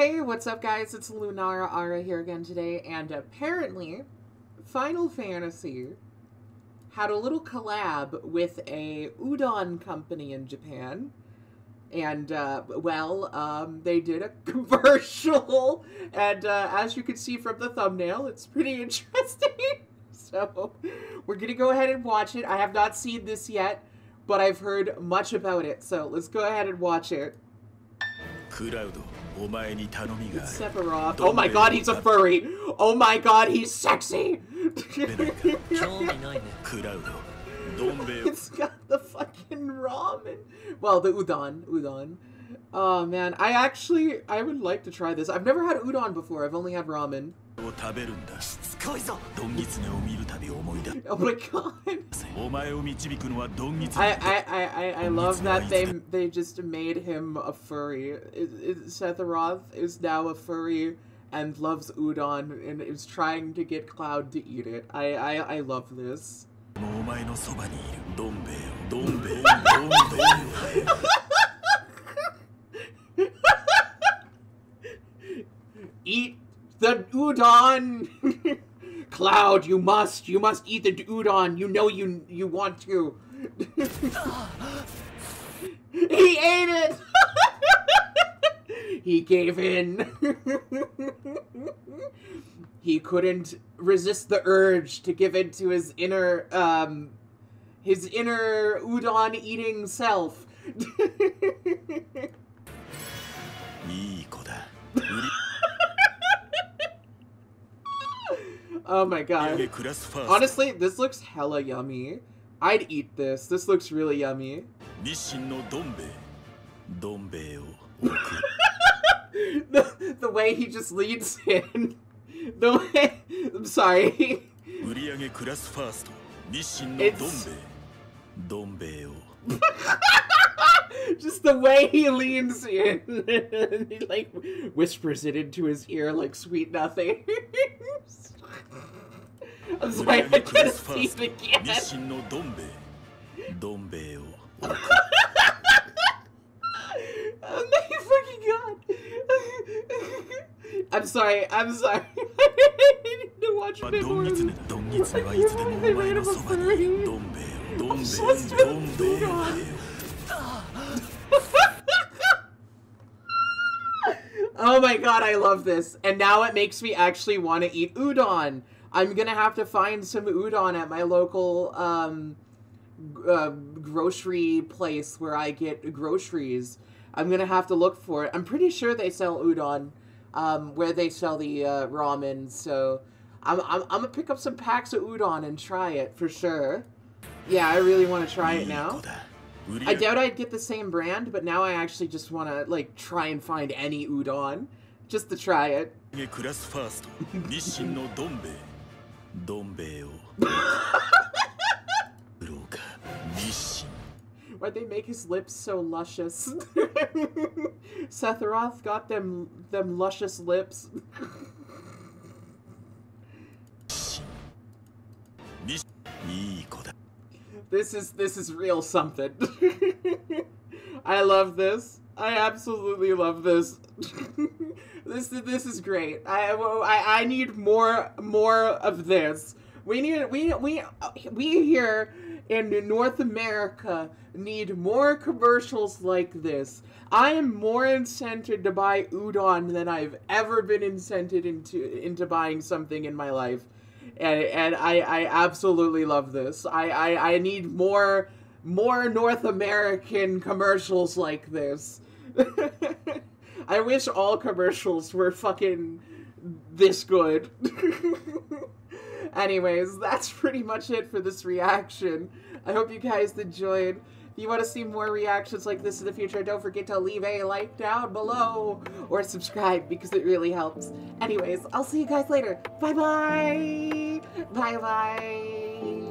Hey, what's up, guys? It's Lunara Ara here again today, and apparently, Final Fantasy had a little collab with a udon company in Japan. And, uh, well, um, they did a commercial, and uh, as you can see from the thumbnail, it's pretty interesting. so, we're gonna go ahead and watch it. I have not seen this yet, but I've heard much about it, so let's go ahead and watch it. クラウドお前に頼みがある Sephiroth. Oh, oh my god, he's a furry! Oh my god, he's sexy! it's got the fucking ramen. Well, the udon. Udon. Oh man, I actually, I would like to try this. I've never had udon before, I've only had ramen. Oh my god! I, I, I, I love that they they just made him a furry. It, Sephiroth is now a furry and loves udon and is trying to get Cloud to eat it. I, I, I love this. eat the udon! Cloud, you must. You must eat the udon. You know you you want to. he ate it. he gave in. he couldn't resist the urge to give in to his inner um his inner udon eating self. Oh my god. Honestly, this looks hella yummy. I'd eat this. This looks really yummy. the, the way he just leads in. The way. I'm sorry. It's... just the way he leans in. he like whispers it into his ear like sweet nothing. I'm sorry, I can't see it again. oh my fucking god! I'm sorry, I'm sorry. I need to watch a bit more. I Oh my god, I love this. And now it makes me actually want to eat udon. I'm gonna have to find some udon at my local um, uh, grocery place where I get groceries. I'm gonna have to look for it. I'm pretty sure they sell udon um, where they sell the uh, ramen, so I'm, I'm, I'm gonna pick up some packs of udon and try it for sure. Yeah, I really want to try it now. I doubt I'd get the same brand, but now I actually just want to like try and find any udon just to try it. どん兵衛を売ろうか日清 Why they make his lips so luscious? Sephiroth got them them luscious lips. This is this is real something. I love this. I absolutely love this this this is great. I, I I need more more of this. We need we we we here in North America need more commercials like this. I am more incented to buy udon than I've ever been incented into into buying something in my life and and I I absolutely love this. I I, I need more more North American commercials like this. I wish all commercials were fucking this good. Anyways, that's pretty much it for this reaction. I hope you guys enjoyed. If you want to see more reactions like this in the future, don't forget to leave a like down below or subscribe because it really helps. Anyways, I'll see you guys later. Bye bye.